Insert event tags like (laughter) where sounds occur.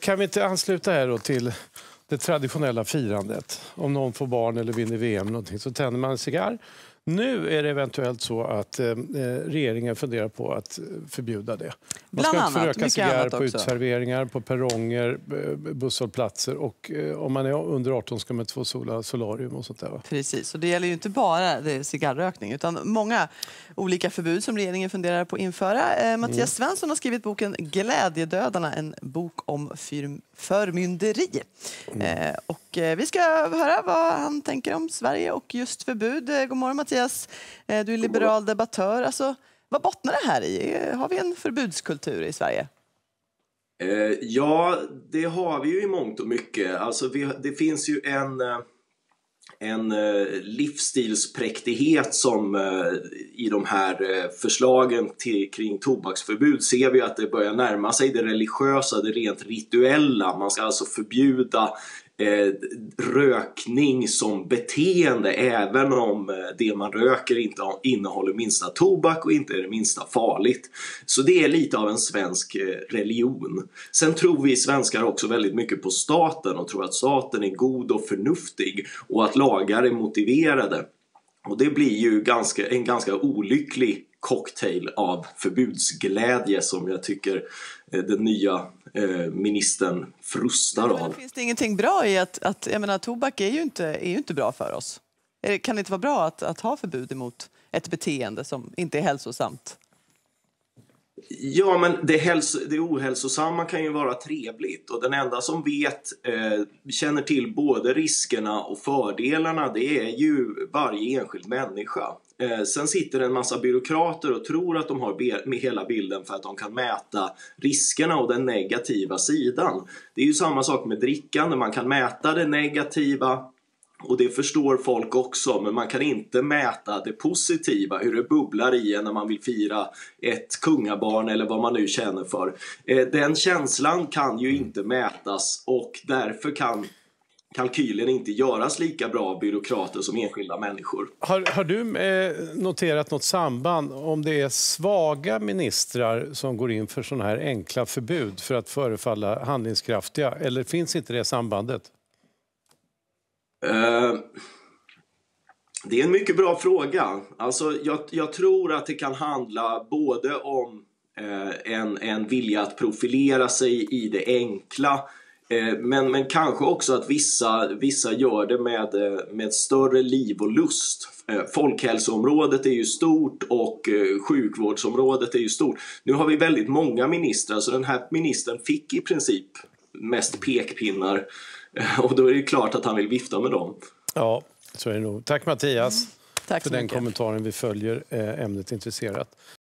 Kan vi inte ansluta här då till det traditionella firandet? Om någon får barn eller vinner VM någonting, så tänder man en cigarr. Nu är det eventuellt så att eh, regeringen funderar på att förbjuda det. Man ska Bland inte få annat, röka mycket cigarr på utserveringar, på perronger, eh, busshållplatser och eh, om man är under 18 ska man inte få sola solarium och sånt där. Va? Precis, och det gäller ju inte bara det cigarrrökning utan många olika förbud som regeringen funderar på att införa. Eh, Mattias Mm. Svensson har skrivit boken Glädjedödarna, en bok om förmynderi. Mm. Eh, och eh, vi ska höra vad han tänker om Sverige och just förbud. Eh, god morgon Mattias, Mattias, eh, du är liberal debattör. Alltså, vad bottnar det här i? Har vi en förbudskultur i Sverige? Eh, ja, det har vi ju i mångt och mycket. Alltså, det finns ju en, eh, en livsstilspräktighet som i de här förslagen till, kring tobaksförbud ser vi att det börjar närma sig det religiösa, det rent rituella. Man ska alltså förbjuda eh, rökning som beteende även om eh, det man röker inte innehåller minsta tobak och inte är det minsta farligt. Så det är lite av en svensk eh, religion. Sen tror vi svenskar också väldigt mycket på staten och tror att staten är god och förnuftig och att lagar är motiverade. Och det blir ju ganska, en ganska olycklig cocktail av förbudsglädje som jag tycker eh, den nya eh, ministern frustar Men av. finns det ingenting bra i att, att jag menar, tobak är ju inte, är ju inte bra för oss? Kan det inte vara bra att, att ha förbud emot ett beteende som inte är hälsosamt? Ja, men det, hälso, det ohälsosamma kan ju vara trevligt och den enda som vet, eh, känner till både riskerna och fördelarna, det är ju varje enskild människa. Eh, sen sitter en massa byråkrater och tror att de har be- med hela bilden för att de kan mäta riskerna och den negativa sidan. Det är ju samma sak med drickande, man kan mäta det negativa och det förstår folk också, men man kan inte mäta det positiva, hur det bubblar i en när man vill fira ett kungabarn eller vad man nu känner för. Eh, den känslan kan ju inte mätas och därför kan kalkylen inte göras lika bra av byråkrater som enskilda människor. Har, har du eh, noterat något samband om det är svaga ministrar som går in för sådana här enkla förbud för att förefalla handlingskraftiga? Eller finns inte det sambandet? Eh, Det är en mycket bra fråga. Alltså, jag, jag tror att det kan handla både om eh, en, en vilja att profilera sig i det enkla eh, men, men kanske också att vissa, vissa gör det med, eh, med större liv och lust. Eh, folkhälsoområdet är ju stort och eh, sjukvårdsområdet är ju stort. Nu har vi väldigt många ministrar så den här ministern fick i princip mest pekpinnar. (laughs) Och då är det klart att han vill vifta med dem. Ja, så är det nog. Tack Mattias Tack för den mycket. kommentaren. Vi följer eh, ämnet intresserat.